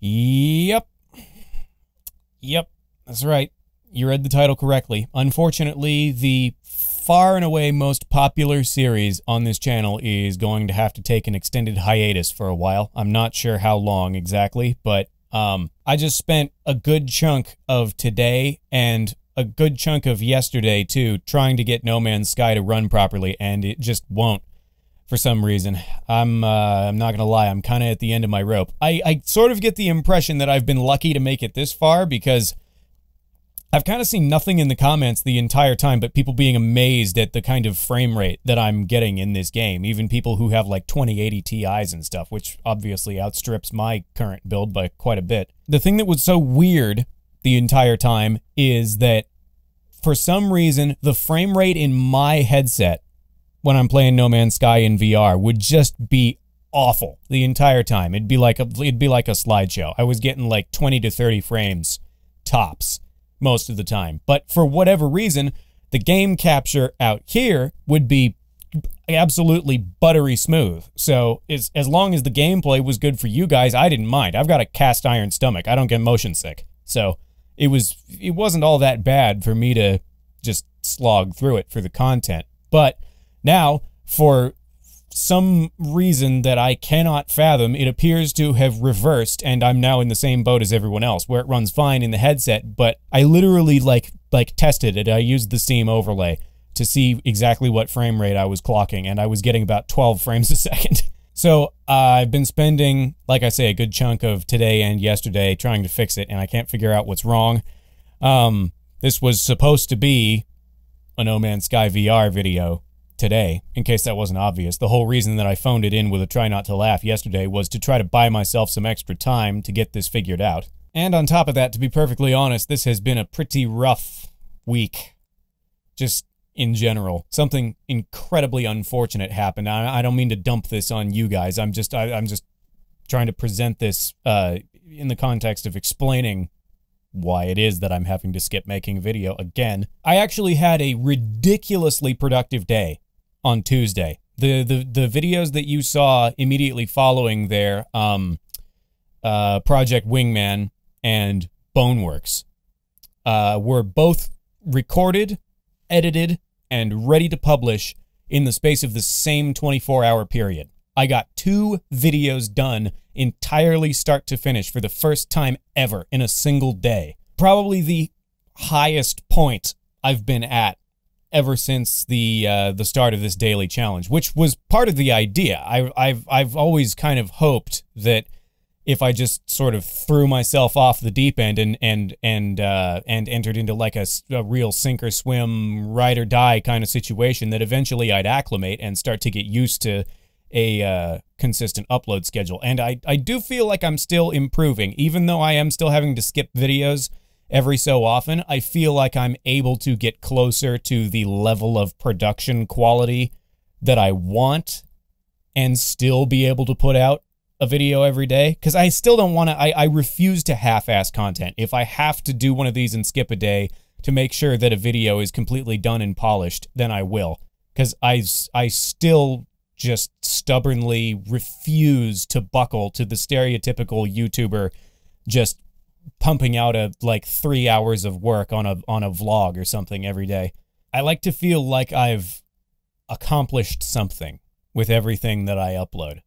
Yep. Yep, that's right. You read the title correctly. Unfortunately, the far and away most popular series on this channel is going to have to take an extended hiatus for a while. I'm not sure how long exactly, but um, I just spent a good chunk of today and a good chunk of yesterday too trying to get No Man's Sky to run properly, and it just won't for some reason. I'm uh, I'm not gonna lie, I'm kind of at the end of my rope. I I sort of get the impression that I've been lucky to make it this far because I've kind of seen nothing in the comments the entire time but people being amazed at the kind of frame rate that I'm getting in this game. Even people who have like 2080 Ti's and stuff, which obviously outstrips my current build by quite a bit. The thing that was so weird the entire time is that for some reason, the frame rate in my headset when I'm playing No Man's Sky in VR would just be awful the entire time. It'd be like a it'd be like a slideshow. I was getting like 20 to 30 frames tops most of the time. But for whatever reason, the game capture out here would be absolutely buttery smooth. So as, as long as the gameplay was good for you guys, I didn't mind. I've got a cast iron stomach. I don't get motion sick. So it was it wasn't all that bad for me to just slog through it for the content. But now for some reason that I cannot fathom, it appears to have reversed, and I'm now in the same boat as everyone else, where it runs fine in the headset. But I literally like like tested it. I used the Steam overlay to see exactly what frame rate I was clocking, and I was getting about 12 frames a second. So uh, I've been spending, like I say, a good chunk of today and yesterday trying to fix it, and I can't figure out what's wrong. Um, this was supposed to be a No Man's Sky VR video, today, in case that wasn't obvious. The whole reason that I phoned it in with a try not to laugh yesterday was to try to buy myself some extra time to get this figured out. And on top of that, to be perfectly honest, this has been a pretty rough week. Just in general. Something incredibly unfortunate happened. I, I don't mean to dump this on you guys. I'm just I, am just trying to present this uh, in the context of explaining why it is that I'm having to skip making video again. I actually had a ridiculously productive day on Tuesday. The the the videos that you saw immediately following there, um, uh, Project Wingman and Boneworks, uh, were both recorded, edited, and ready to publish in the space of the same 24 hour period. I got two videos done entirely start to finish for the first time ever in a single day. Probably the highest point I've been at ever since the uh, the start of this daily challenge, which was part of the idea. I, I've I've always kind of hoped that if I just sort of threw myself off the deep end and and and uh, and entered into like a, a real sink or swim, ride or die kind of situation, that eventually I'd acclimate and start to get used to a uh, consistent upload schedule. And I I do feel like I'm still improving, even though I am still having to skip videos every so often, I feel like I'm able to get closer to the level of production quality that I want and still be able to put out a video every day. Because I still don't want to, I, I refuse to half ass content. If I have to do one of these and skip a day to make sure that a video is completely done and polished, then I will. Because I, I still just stubbornly refuse to buckle to the stereotypical YouTuber just pumping out a like three hours of work on a on a vlog or something every day. I like to feel like I've accomplished something with everything that I upload.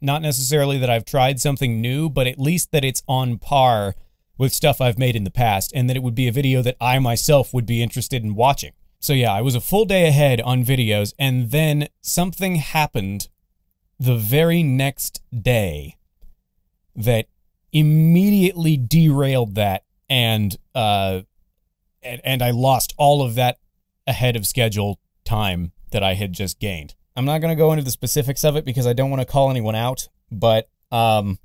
Not necessarily that I've tried something new, but at least that it's on par with stuff I've made in the past and that it would be a video that I myself would be interested in watching. So yeah, I was a full day ahead on videos and then something happened the very next day that immediately derailed that and uh and, and I lost all of that ahead of schedule time that I had just gained. I'm not going to go into the specifics of it because I don't want to call anyone out, but um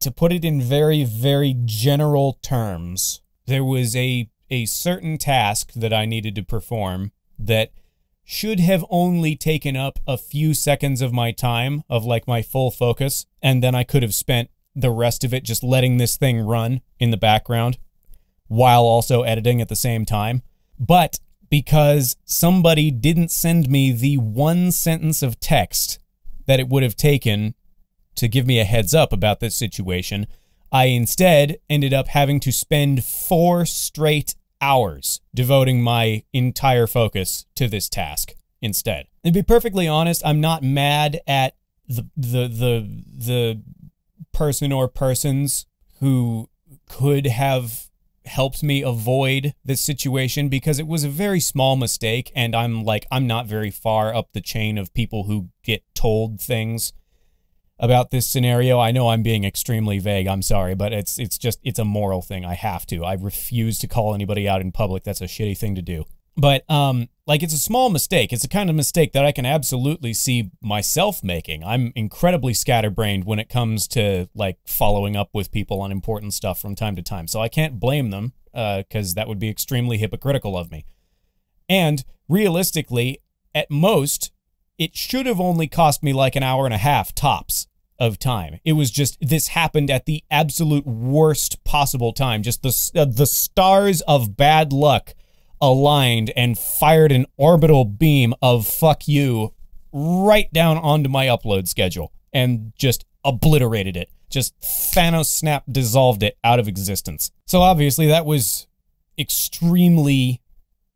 to put it in very very general terms, there was a a certain task that I needed to perform that should have only taken up a few seconds of my time of like my full focus and then I could have spent the rest of it just letting this thing run in the background while also editing at the same time. But because somebody didn't send me the one sentence of text that it would have taken to give me a heads up about this situation, I instead ended up having to spend four straight hours devoting my entire focus to this task instead. To be perfectly honest, I'm not mad at the the the the person or persons who could have helped me avoid this situation because it was a very small mistake and I'm like I'm not very far up the chain of people who get told things about this scenario. I know I'm being extremely vague. I'm sorry, but it's it's just it's a moral thing. I have to. I refuse to call anybody out in public. That's a shitty thing to do. But um like it's a small mistake. It's a kind of mistake that I can absolutely see myself making. I'm incredibly scatterbrained when it comes to like following up with people on important stuff from time to time. So I can't blame them uh because uh, that would be extremely hypocritical of me. And realistically, at most, it should have only cost me like an hour and a half tops of time. It was just this happened at the absolute worst possible time. Just the uh, the stars of bad luck aligned and fired an orbital beam of fuck you right down onto my upload schedule and just obliterated it. Just Thanos snap dissolved it out of existence. So obviously that was extremely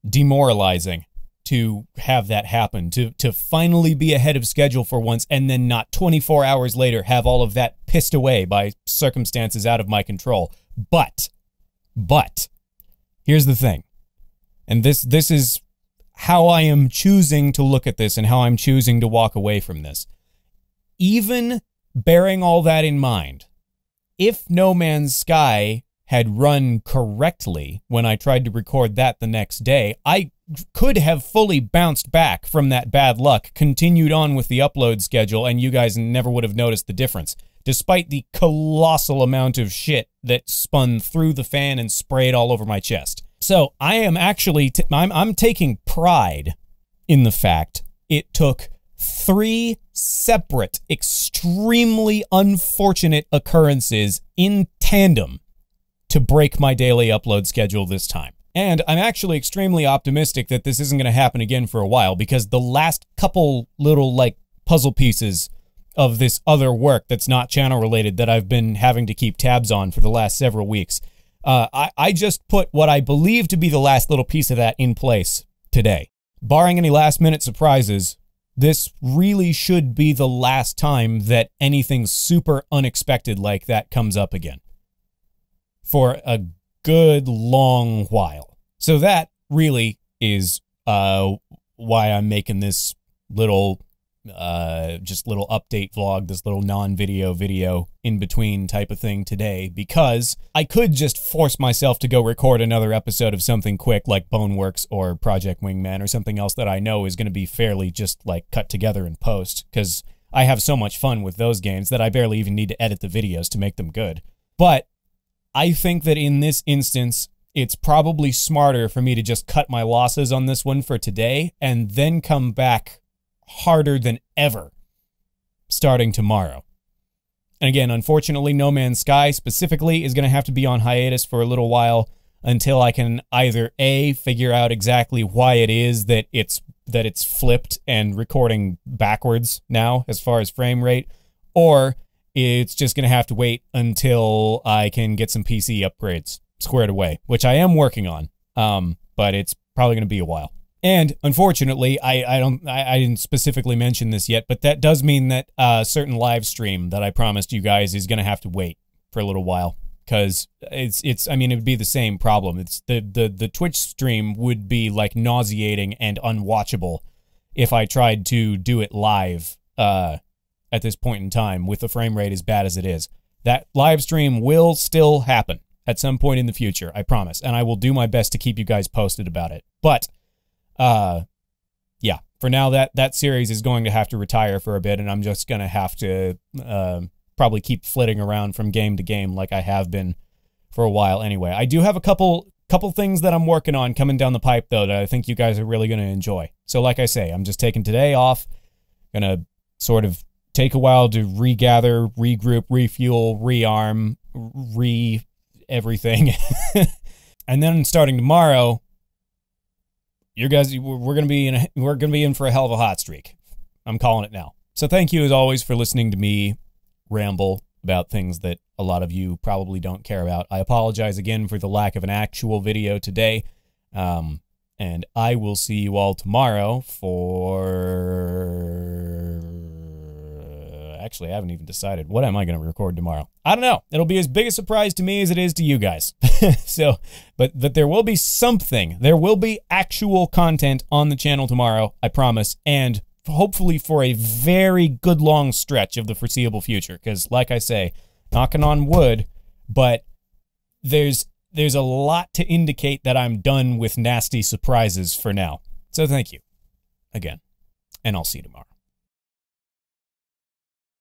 demoralizing to have that happen, to to finally be ahead of schedule for once, and then not 24 hours later have all of that pissed away by circumstances out of my control. But, but, here's the thing, and this this is how I am choosing to look at this and how I'm choosing to walk away from this. Even bearing all that in mind, if No Man's Sky had run correctly when I tried to record that the next day, I could have fully bounced back from that bad luck, continued on with the upload schedule, and you guys never would have noticed the difference, despite the colossal amount of shit that spun through the fan and sprayed all over my chest. So I am actually, I'm, I'm taking pride in the fact it took three separate, extremely unfortunate occurrences in tandem to break my daily upload schedule this time. And I'm actually extremely optimistic that this isn't going to happen again for a while because the last couple little like puzzle pieces of this other work that's not channel related that I've been having to keep tabs on for the last several weeks. Uh, I, I just put what I believe to be the last little piece of that in place today. Barring any last minute surprises, this really should be the last time that anything super unexpected like that comes up again. For a good long while. So that really is uh, why I'm making this little uh, just little update vlog, this little non-video video in between type of thing today because I could just force myself to go record another episode of something quick like Boneworks or Project Wingman or something else that I know is going to be fairly just like cut together and post because I have so much fun with those games that I barely even need to edit the videos to make them good. But I think that in this instance, it's probably smarter for me to just cut my losses on this one for today and then come back harder than ever starting tomorrow. And again, unfortunately, No Man's Sky specifically is going to have to be on hiatus for a little while until I can either A figure out exactly why it is that it's that it's flipped and recording backwards now as far as frame rate or it's just going to have to wait until I can get some PC upgrades squared away, which I am working on. Um, but it's probably going to be a while. And unfortunately, I, I don't I, I, didn't specifically mention this yet, but that does mean that a uh, certain live stream that I promised you guys is going to have to wait for a little while because it's it's I mean it would be the same problem. It's the the the Twitch stream would be like nauseating and unwatchable if I tried to do it live uh at this point in time with the frame rate as bad as it is. That live stream will still happen at some point in the future, I promise, and I will do my best to keep you guys posted about it. But uh, yeah, for now that that series is going to have to retire for a bit, and I'm just gonna have to uh, probably keep flitting around from game to game like I have been for a while. Anyway, I do have a couple couple things that I'm working on coming down the pipe though that I think you guys are really gonna enjoy. So like I say, I'm just taking today off, gonna sort of take a while to regather, regroup, refuel, rearm, re everything. and then starting tomorrow, you guys, we're gonna be in, we're gonna be in for a hell of a hot streak. I'm calling it now. So thank you as always for listening to me ramble about things that a lot of you probably don't care about. I apologize again for the lack of an actual video today. Um, and I will see you all tomorrow for. Actually, I haven't even decided. What am I going to record tomorrow? I don't know. It'll be as big a surprise to me as it is to you guys. so, but but there will be something. There will be actual content on the channel tomorrow. I promise. And hopefully for a very good long stretch of the foreseeable future. Because, like I say, knocking on wood, but there's there's a lot to indicate that I'm done with nasty surprises for now. So thank you again, and I'll see you tomorrow.